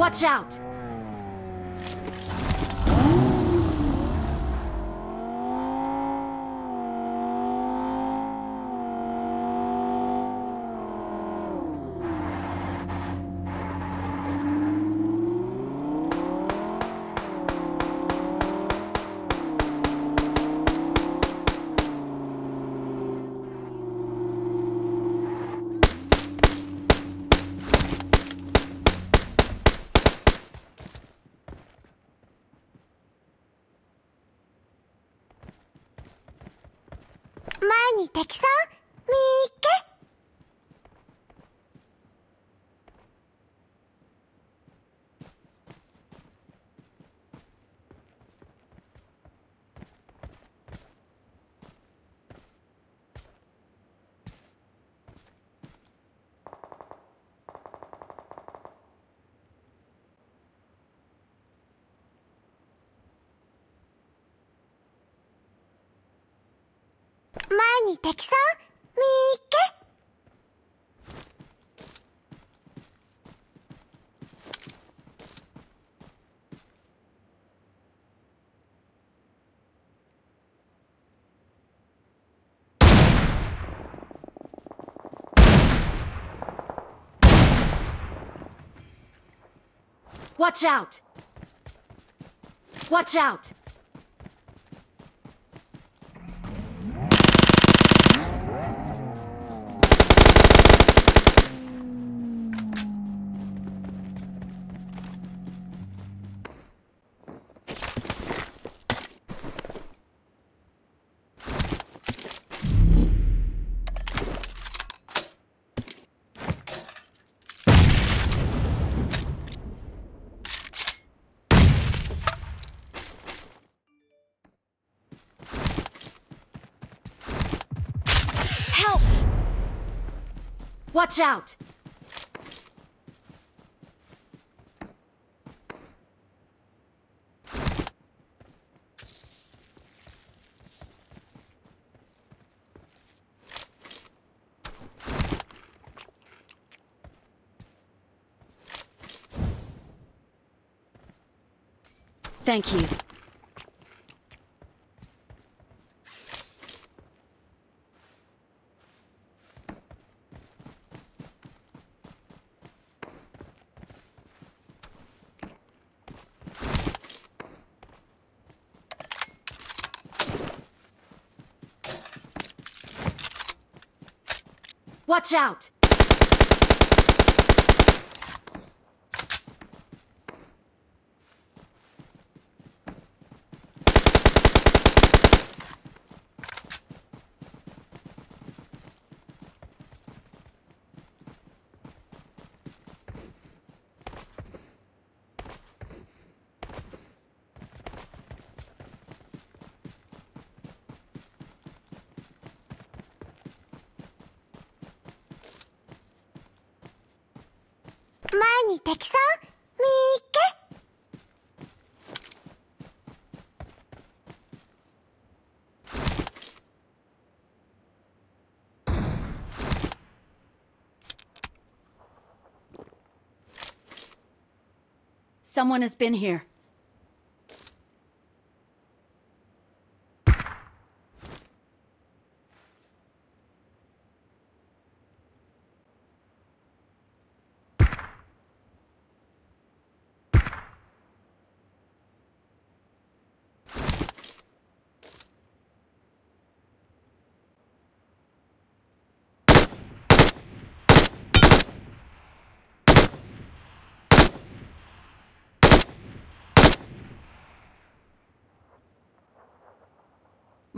Watch out! 敵さんに敵さんみーっけ Watch out! Watch out! Watch out! Thank you. Watch out!「前に敵さんみーっけ Someone has been here.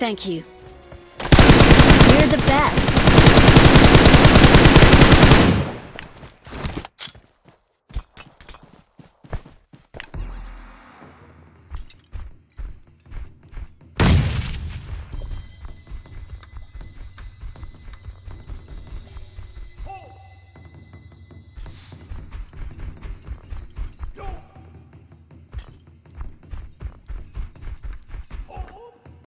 Thank you.